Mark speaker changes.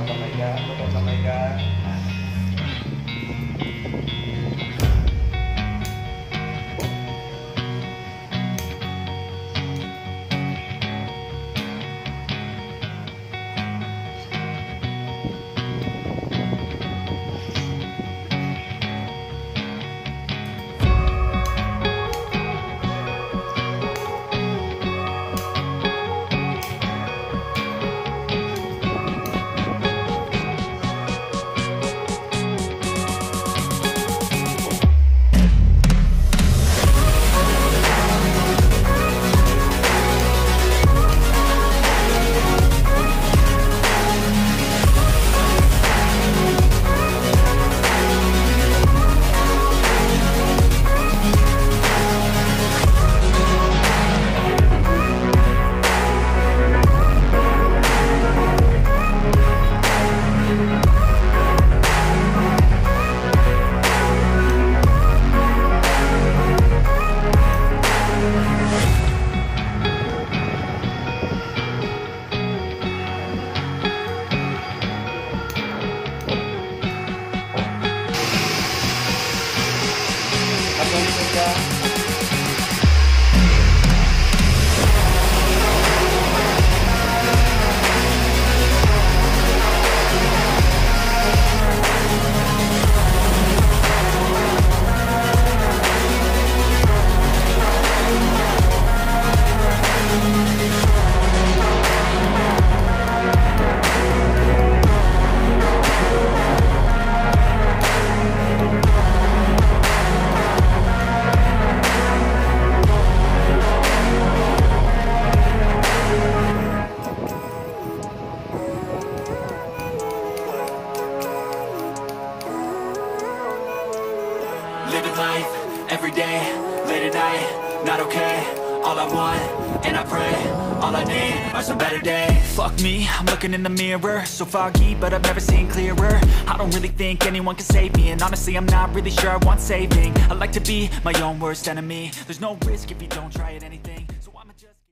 Speaker 1: ke Mega ke Mega Música
Speaker 2: Living life, every day, late at night, not okay All I want, and I pray, all I need are some better days. Fuck me, I'm looking in the mirror So foggy, but I've never seen clearer. I don't really think anyone can save me And honestly, I'm not really sure I want saving. I like to be my own worst enemy. There's no risk if you don't try at anything